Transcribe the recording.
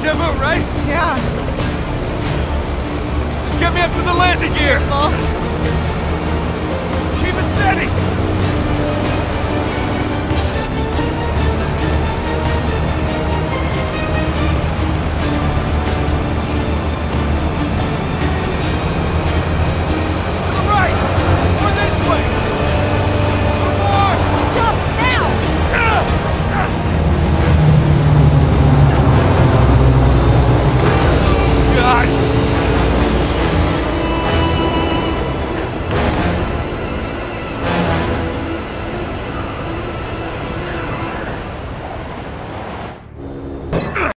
Deja vu, right? Yeah. Just get me up to the landing gear. Well,